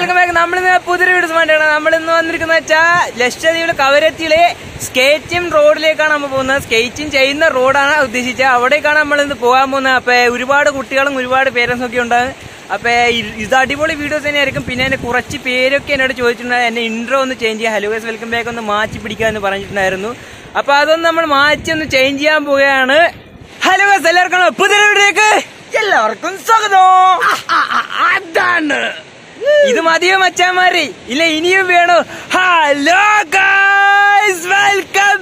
Welcome back നമ്മളിന്ന് പുതിയൊരു videos വേണ്ടിയാണ് നമ്മൾ ഇന്ന് വന്നിരിക്കുന്ന വെച്ചാൽ ലക്ഷദ്വീപിലെ കവരത്തിയിലെ സ്കേറ്റിംഗ് റോഡിലേക്കാണ് നമ്മൾ പോകുന്നത്. സ്കേറ്റിംഗ് ചെയ്യുന്ന റോഡാണ് ഉദ്ദേശിച്ചത്. അവിടേക്കാണ് നമ്മൾ ഇന്ന് പോകാൻ പോകുന്നത്. അപ്പൊ ഒരുപാട് കുട്ടികളും ഒരുപാട് പേരൻസും ഒക്കെ ഉണ്ടാകും അപ്പൊ ഇ- ഇത് അടിപൊളി വീഡിയോസ് തന്നെയായിരിക്കും. പിന്നെ എന്നെ കുറച്ച് പേരൊക്കെ എന്നോട് ചോദിച്ചിട്ടുണ്ടായിരുന്നു എന്നെ ഇൻട്രോ ഒന്ന് ചേഞ്ച് ചെയ്യാം ഹലോ ഗസ് വെൽക്കം ബാക്ക് ഒന്ന് മാറ്റി പിടിക്കാന്ന് പറഞ്ഞിട്ടുണ്ടായിരുന്നു. അപ്പൊ അതൊന്ന് നമ്മൾ മാറ്റി ഒന്ന് ചേഞ്ച് ചെയ്യാൻ പോവുകയാണ്. ഹലോ ഗസ് എല്ലാവർക്കും പുതിയ വീഡിയോക്ക് എല്ലാവർക്കും സ്വാഗതം. അതാണ്. ഇത് മതിയോ മച്ചാമാരെ ഇല്ല ഇനിയും വേണോ? ഹലോ ഗൈസ് വെൽക്കം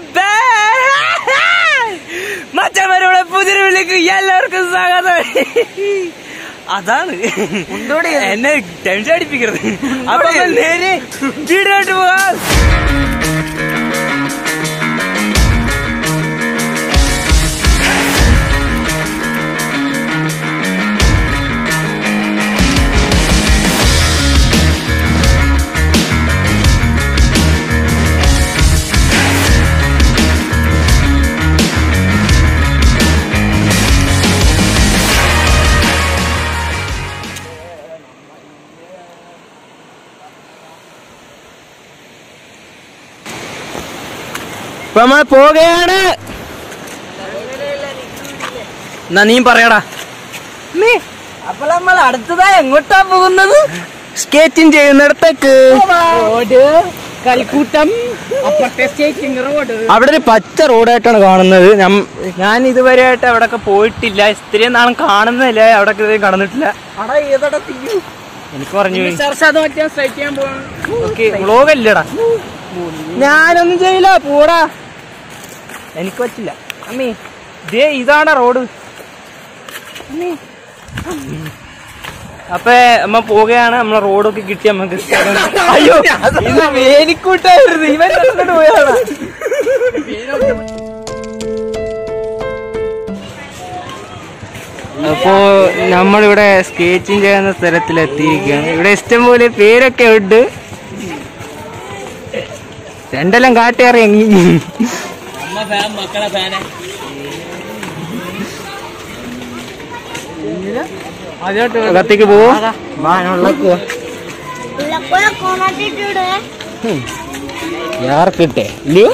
മച്ചാമാരോടെ പുതിയ വിളിക്ക് എല്ലാവർക്കും സ്വാഗതം. അതാണ്. എന്നെ ടെൻഷൻ അടിപ്പിക്കരുത്. അപ്പൊ നേരെ വീഡിയോട്ട് പോകാം. ഇപ്പൊ നമ്മൾ പോവുകയാണ് എന്നാ നീ പറയടാ. നീ അപ്പൊ നമ്മൾ അടുത്തതായി എങ്ങോട്ടാ പോകുന്നത്? സ്കേറ്റിംഗ് ചെയ്യുന്നിടത്തേക്ക്. റോഡ് കൽക്കൂട്ടം അപ്പുറത്തെ സ്റ്റേറ്റിംഗ് റോഡ് അവിടെ ഒരു പച്ച റോഡായിട്ടാണ് കാണുന്നത്. ഞാൻ ഞാൻ ഇതുവരെയായിട്ട് അവിടെയൊക്കെ പോയിട്ടില്ല. ഇത്രയും നാളും കാണുന്നില്ല. അവിടെ ഇതുവരെ കടന്നിട്ടില്ല. അടാ ഏതടാ തീയു? എനിക്ക് പറഞ്ഞു പോയി. അത് മറ്റേ സ്ട്രൈറ്റ് ചെയ്യാൻ പോകണം ഓക്കെ വ്ളോഗ് അല്ലടാ. ഞാനൊന്നും ചെയ്യില്ല പോടാ. എനിക്ക് പറ്റില്ല. അമ്മി ദേ ഇതാണ് റോഡ്. അപ്പൊ അമ്മ പോവുകയാണ്. നമ്മളെ റോഡൊക്കെ കിട്ടി നമുക്ക് അയ്യോ ഇത് വേലിക്കൂട്ടായിരുന്നു. ഇവൻ പോയാണ്. അപ്പോ നമ്മളിവിടെ സ്കേറ്റിംഗ് ചെയ്യുന്ന സ്ഥലത്തിലെത്തിയിരിക്കുകയാണ്. ഇവിടെ ഇഷ്ടംപോലെ പേരൊക്കെ ഉണ്ട്. രണ്ടെല്ലാം കാട്ടി ഇറങ്ങി അമ്മ ഫാൻ മക്കളെ ഫാന് കത്തിക്ക് പോവോ യാർക്കിട്ടെ ഇല്ലയോ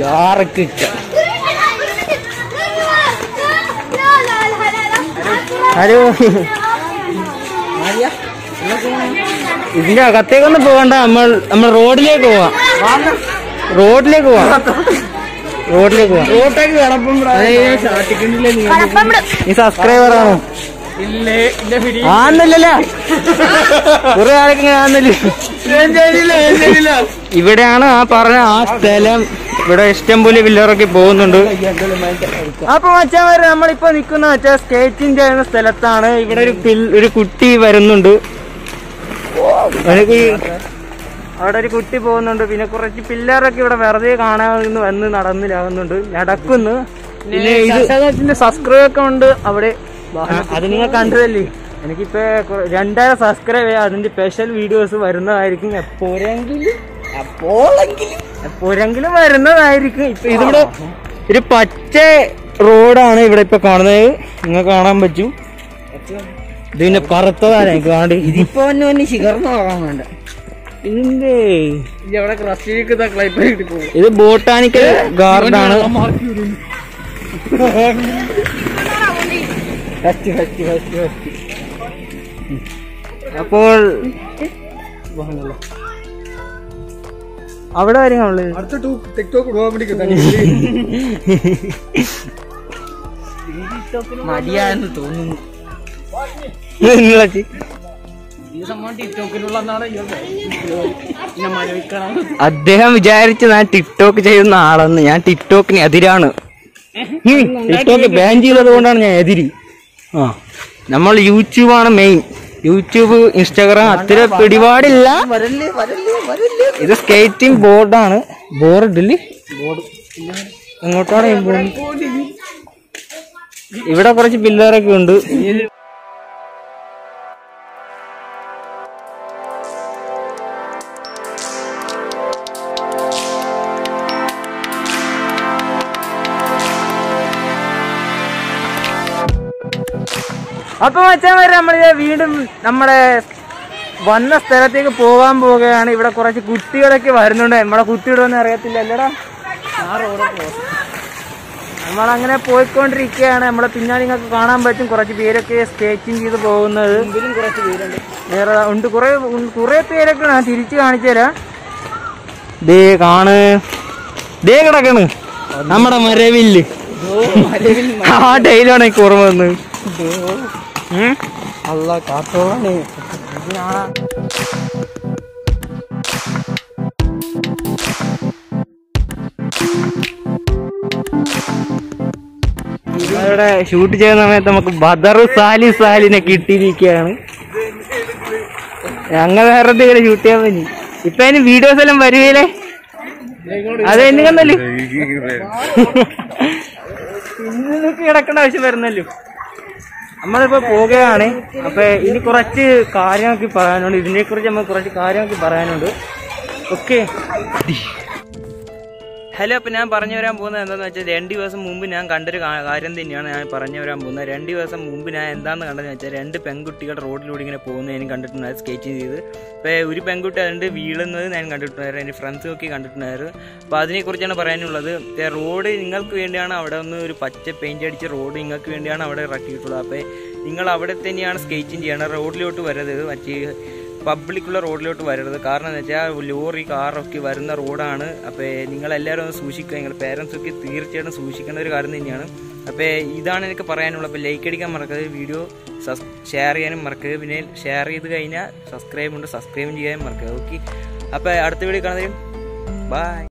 യാർക്കിട്ടെ ഹലോ ഇതിന്റെ അകത്തേക്കൊന്നും പോകണ്ട. നമ്മൾ നമ്മൾ റോഡിലേക്ക് പോവാം. റോഡിലേക്ക് പോവാം. റോഡിലേക്ക് പോവാം. റോട്ടേക്ക് കിടപ്പം നീ സബ്സ്ക്രൈബർ ആണോ? ആന്നല്ലല്ല. കുറെ ആൾക്ക് ആന്നില്ല? ഇവിടെയാണ് ആ പറഞ്ഞ ആ സ്ഥലം. ഇവിടെ ഇഷ്ടം പോലെ വില്ലറൊക്കെ പോകുന്നുണ്ട്. അപ്പൊ മച്ചാമാര് നമ്മളിപ്പോ നിക്കുന്ന മറ്റേ സ്കേറ്റിംഗ് ചെയ്യുന്ന സ്ഥലത്താണ്. ഇവിടെ ഒരു ഒരു കുട്ടി വരുന്നുണ്ട്. അവിടെ ഒരു കുട്ടി പോകുന്നുണ്ട്. പിന്നെ കുറച്ച് പിള്ളേരൊക്കെ ഇവിടെ വെറുതെ കാണാന്ന് വന്ന് നടന്നിലാകുന്നുണ്ട് നടക്കുന്നു. പിന്നെ ഇത് സബ്സ്ക്രൈബ് ഒക്കെ ഉണ്ട് അവിടെ. അത് നിങ്ങൾ കണ്ടതല്ലേ എനിക്കിപ്പോ രണ്ടായിരം സബ്സ്ക്രൈബ് ചെയ്യാം അതിന്റെ സ്പെഷ്യൽ വീഡിയോസ് വരുന്നതായിരിക്കും. എപ്പോഴെങ്കിലും? എപ്പോഴെങ്കിലും? എപ്പോഴെങ്കിലും വരുന്നതായിരിക്കും. ഇപ്പൊ ഇതിവിടെ ഒരു പച്ച റോഡാണ് ഇവിടെ ഇപ്പൊ കാണുന്നത്. നിങ്ങൾ കാണാൻ പറ്റും. ഇത് പിന്നെ കറുത്തതാണ് എനിക്ക് കാണി ഇതിപ്പോ ഒന്ന് ശിഖർന്ന് പോകാൻ വേണ്ട. ഇതിന്റെ ഇത് ബോട്ടാനിക്കൽ ഗാർഡൻ ആണ് ഫസ്റ്റ് ഫസ്റ്റ് ഫസ്റ്റ് ഫസ്റ്റ് അപ്പോൾ അവിടെ കാര്യങ്ങളുള്ളത് അടുത്ത ടിക്ടോക്ക് പോകാൻ വേണ്ടി മടിയാന്ന് തോന്നുന്നു. അദ്ദേഹം വിചാരിച്ച് ഞാൻ ടിക്ടോക്ക് ചെയ്യുന്ന ആളെന്ന് ഞാൻ ടിക്ടോക്കിന് എതിരാണ്. ടിക്ടോക്ക് ബാൻ ചെയ്തത് കൊണ്ടാണ് ഞാൻ എതിരി. ആ. നമ്മൾ യൂട്യൂബാണ് മെയിൻ യൂട്യൂബ് ഇൻസ്റ്റാഗ്രാം അത്ര പിടിപാടില്ല. ഇത് സ്കേറ്റിംഗ് ബോർഡാണ് ബോർഡ് എങ്ങോട്ടാണ്? ഇവിടെ കുറച്ച് പിള്ളേരൊക്കെ ഉണ്ട്. അപ്പൊ മച്ചാൻ വരെ നമ്മൾ വീണ്ടും നമ്മുടെ വന്ന സ്ഥലത്തേക്ക് പോകാൻ പോവുകയാണ്. ഇവിടെ കുറച്ച് കുട്ടികളൊക്കെ വരുന്നുണ്ട്. നമ്മളെ കുത്തിയിടുമെന്ന് അറിയത്തില്ല. അല്ലടാ. നമ്മളങ്ങനെ പോയിക്കൊണ്ടിരിക്കുകയാണ്. നമ്മളെ പിന്നാലെ നിങ്ങൾക്ക് കാണാൻ പറ്റും. കുറച്ച് പേരൊക്കെ സ്കേച്ചിങ് ചെയ്ത് പോകുന്നത്. വേറെ ഉണ്ട്. കുറെ കുറെ പേരൊക്കെ ഞാൻ തിരിച്ചു കാണിച്ചു തരാം. ദേ കാണ്. ദേ കിടക്കണ്. നമ്മുടെ മരവില്ല്. ആ ഡെയിലാണ് എനിക്ക് ഓർമ്മ വന്നത്? അല്ല കാത്തോളാണ് ഇവിടെ ഷൂട്ട് ചെയ്യുന്ന സമയത്ത് നമുക്ക് ബദർ സാലി സാലിനെ കിട്ടിയിരിക്കുകയാണ്. ഞങ്ങൾ വേറെ എന്തെങ്കിലും ഷൂട്ട് ചെയ്യാൻ പറ്റി ഇപ്പൊ അതിന് വീഡിയോസ് എല്ലാം വരുവല്ലേ അത് എന്തെങ്കിലും കിടക്കേണ്ട ആവശ്യം വരുന്നല്ലോ. നമ്മളിപ്പോ പോവുകയാണ്. അപ്പൊ ഇനി കുറച്ച് കാര്യങ്ങൾക്ക് പറയാനുണ്ട്. ഇതിനെ കുറിച്ച് നമ്മൾ കുറച്ച് കാര്യങ്ങൾക്ക് പറയാനുണ്ട്. ഓക്കെ. ഹലോ അപ്പൊ ഞാൻ പറഞ്ഞു വരാൻ പോകുന്നത് എന്താണെന്ന് വെച്ചാൽ രണ്ട് ദിവസം മുമ്പ് ഞാൻ കണ്ടൊരു കാര്യം തന്നെയാണ് ഞാൻ പറഞ്ഞു വരാൻ പോകുന്നത്. രണ്ട് ദിവസം മുമ്പ് ഞാൻ എന്താന്ന് കണ്ടതെന്ന് വെച്ചാൽ രണ്ട് പെൺകുട്ടികൾ റോഡിലൂടെ ഇങ്ങനെ പോകുന്നത് ഞാൻ കണ്ടിട്ടുണ്ടായിരുന്നു സ്കെച്ച് ചെയ്ത് അപ്പോൾ ഒരു പെൺകുട്ടി അതുകൊണ്ട് വീഴുന്നത് ഞാൻ കണ്ടിട്ടുണ്ടായിരുന്നു. എന്റെ ഫ്രണ്ട്സ് നോക്കി കണ്ടിട്ടുണ്ടായിരുന്നു. അപ്പോൾ അതിനെക്കുറിച്ചാണ് പറയാനുള്ളത്. റോഡ് നിങ്ങൾക്ക് വേണ്ടിയാണ് അവിടെ ഒന്ന് ഒരു പച്ച പെയിന്റ് അടിച്ച റോഡ് നിങ്ങൾക്ക് വേണ്ടിയാണ് അവിടെ ഇറക്കിയിട്ടുള്ളത്. അപ്പോൾ നിങ്ങൾ അവിടെ തന്നെയാണ് സ്കേറ്റിംഗ് ചെയ്യണം റോഡിലോട്ട് വരരുത്. മറ്റേ പബ്ലിക്കുള്ള റോഡിലോട്ട് വരരുത്. കാരണം എന്ന് വെച്ചാൽ ലോറി കാറൊക്കെ വരുന്ന റോഡാണ്. അപ്പോൾ നിങ്ങളെല്ലാവരും ഒന്ന് സൂക്ഷിക്കുക. നിങ്ങളുടെ പേരൻസൊക്കെ തീർച്ചയായിട്ടും സൂക്ഷിക്കേണ്ട ഒരു കാര്യം തന്നെയാണ്. അപ്പോൾ ഇതാണ് എനിക്ക് പറയാനുള്ളത്. അപ്പോൾ ലൈക്ക് അടിക്കാൻ മറക്കരുത്. വീഡിയോ സബ് ഷെയർ ചെയ്യാനും മറക്കരുത്. പിന്നെ ഷെയർ ചെയ്ത് കഴിഞ്ഞാൽ സബ്സ്ക്രൈബ് ഉണ്ട്. സബ്സ്ക്രൈബും ചെയ്യാനും മറക്കരുത്. ഓക്കെ അപ്പോൾ അടുത്ത വീഡിയോ കാണുന്നതിനും ബൈ